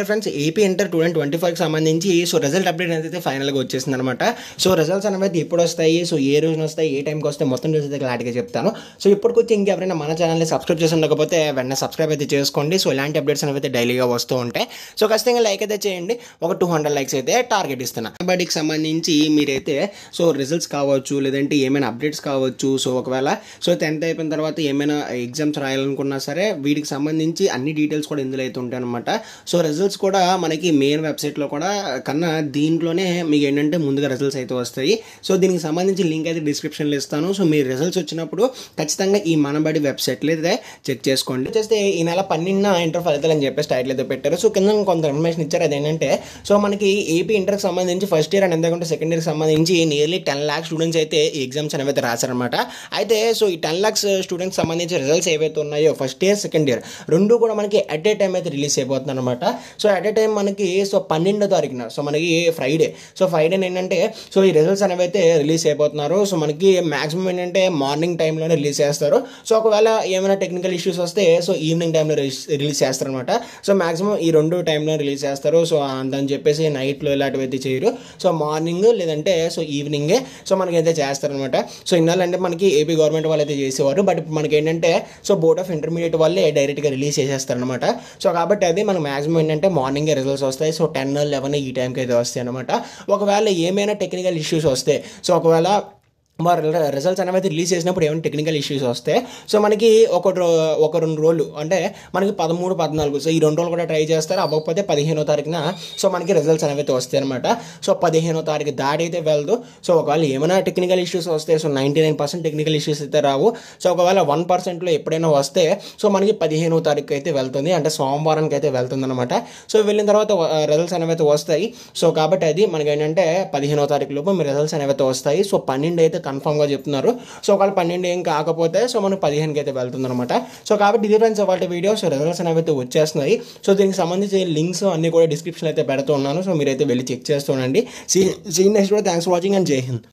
ఏంటంటే friends AP inter two thousand twenty ఫైవ్కి సంబంధించి సో రిజల్ట్ అప్డేట్ అనేది ఫైనల్గా వచ్చేసింది అనమాట సో రిజల్ట్స్ అనేవి ఎప్పుడు వస్తాయి. సో ఏ రోజున వస్తాయి ఏ టైంకి వస్తాయి మొత్తం న్యూస్ అయితే క్లారిటీగా చెప్తాను. సో ఇప్పటికొచ్చి ఇంకెవరైనా మన ఛానల్ని సబ్స్క్రైబ్ చేసి ఉండకపోతే వెంటనే సబ్స్క్రైబ్ అయితే చేసుకోండి. సో ఇలాంటి అప్డేట్స్ అనేవి అయితే డైలీగా వస్తూ ఉంటాయి. సో ఖచ్చితంగా లైక్ అయితే చేయండి. ఒక టూ హండ్రెడ్ లైక్స్ అయితే టార్గెట్ ఇస్తున్నా. బడికి సంబంధించి మీరైతే సో రిజల్ట్స్ కావచ్చు లేదంటే ఏమైనా అప్డేట్స్ కావచ్చు సో ఒకవేళ సో టెన్త్ అయిపోయిన తర్వాత ఏమైనా ఎగ్జామ్స్ రాయాలనుకున్నా సరే వీటికి సంబంధించి అన్ని డీటెయిల్స్ కూడా ఇందులో అయితే ఉంటాయి అనమాట సో రిజల్ట్స్ కూడా మనకి మెయిన్ వెబ్సైట్లో కూడా కన్నా దీంట్లోనే మీకు ఏంటంటే ముందుగా రిజల్ట్స్ అయితే వస్తాయి. సో దీనికి సంబంధించి లింక్ అయితే డిస్క్రిప్షన్లో ఇస్తాను. సో మీ రిజల్ట్స్ వచ్చినప్పుడు ఖచ్చితంగా ఈ మనబడి వెబ్సైట్లో అయితే చెక్ చేసుకోండి. చేస్తే ఈ నెల పన్నెండున ఇంటర్ ఫలితాలు అని చెప్పేసి టైటిల్ అయితే పెట్టారు. సో కింద కొంత ఇన్ఫర్మేషన్ ఇచ్చారు. అదేంటంటే సో మనకి ఏపీ ఇంటర్కి సంబంధించి ఫస్ట్ ఇయర్ అండ్ ఎందుకంటే సెకండ్ ఇయర్కి సంబంధించి నియర్లీ టెన్ ల్యాక్స్ స్టూడెంట్స్ అయితే ఈ ఎగ్జామ్స్ అనేవి అయితే రాశారనమాట అయితే సో ఈ టెన్ ల్యాక్స్ స్టూడెంట్స్ సంబంధించి రిజల్ట్స్ ఏవైతే ఉన్నాయో ఫస్ట్ ఇయర్ సెకండ్ ఇయర్ రెండు కూడా మనకి అట్ ఏ టైం అయితే రిలీజ్ అయిపోతుంది అనమాట సో అట్ ఏ టైం మనకి సో పన్నెండో తారీఖున సో మనకి ఫ్రైడే సో ఫ్రైడే ఏంటంటే సో ఈ రిజల్ట్స్ అనేవి అయితే రిలీజ్ అయిపోతున్నారు. సో మనకి మాక్సిమం ఏంటంటే మార్నింగ్ టైంలోనే రిలీజ్ చేస్తారు. సో ఒకవేళ ఏమైనా టెక్నికల్ ఇష్యూస్ వస్తే సో ఈవినింగ్ టైంలో రిలీజ్ చేస్తారనమాట సో మాక్సిమం ఈ రెండు టైంలో రిలీజ్ చేస్తారు. సో అంతని చెప్పేసి నైట్లో ఇలాంటివి అయితే చేయరు. సో మార్నింగ్ లేదంటే సో ఈవినింగే సో మనకైతే చేస్తారనమాట సో ఇన్నాళ్ళంటే మనకి ఏపీ గవర్నమెంట్ వాళ్ళు అయితే చేసేవారు. బట్ మనకి ఏంటంటే సో బోర్డ్ ఆఫ్ ఇంటర్మీడియట్ వాళ్ళే డైరెక్ట్గా రిలీజ్ చేసేస్తారనమాట సో కాబట్టి అది మనకు మాక్సిమం ఏంటంటే మార్నింగే రిజల్ట్స్ వస్తాయి. సో టెన్ లెవెన్ ఈ టైంకి అయితే వస్తాయి అనమాట ఒకవేళ ఏమైనా టెక్నికల్ ఇష్యూస్ వస్తే సో ఒకవేళ వారు రిజల్ట్స్ అనేవి రిలీజ్ చేసినప్పుడు ఏమైనా టెక్నికల్ ఇష్యూస్ వస్తే సో మనకి ఒక రో- ఒక రెండు రోజులు అంటే మనకి పదమూడు పద్నాలుగు సో ఈ రెండు రోజులు కూడా ట్రై చేస్తారు? అవ్వకపోతే పదిహేనో తారీఖున సో మనకి రిజల్ట్స్ అనేవి అయితే వస్తాయి అనమాట సో పదిహేనో తారీఖు దాడి అయితే వెళ్దు. సో ఒకవేళ ఏమైనా టెక్నికల్ ఇష్యూస్ వస్తే so ninety nine percent technical issues అయితే రావు. సో ఒకవేళ వన్ పర్సెంట్లో ఎప్పుడైనా వస్తే సో మనకి పదిహేనో తారీఖు అయితే వెళ్తుంది. అంటే సోమవారానికి అయితే వెళ్తుంది అనమాట సో వెళ్ళిన తర్వాత రిజల్ట్స్ అనేవి అయితే వస్తాయి. సో కాబట్టి అది మనకి ఏంటంటే పదిహేనో తారీఖు లోపు మీ రిజల్ట్స్ అనేవి అయితే వస్తాయి. సో పన్నెండు అయితే కన్ఫామ్గా చెప్తున్నారు. సో ఒకవేళ పన్నెండు ఏం కాకపోతే సో మనం పదిహేనుకి అయితే వెళ్తుంది అనమాట సో కాబట్టి ఇది ఫ్రెండ్స్ వాళ్ళ వీడియో సో రిజల్ట్స్ అనేవి అయితే వచ్చేస్తున్నాయి. సో దీనికి సంబంధించి లింక్స్ అన్ని కూడా డిస్క్రిప్షన్ అయితే పెడుతున్నాను సో మీరైతే వెళ్ళి చెక్ చేస్తూ ఉండండి. See see next thanks for watching and Jai Hind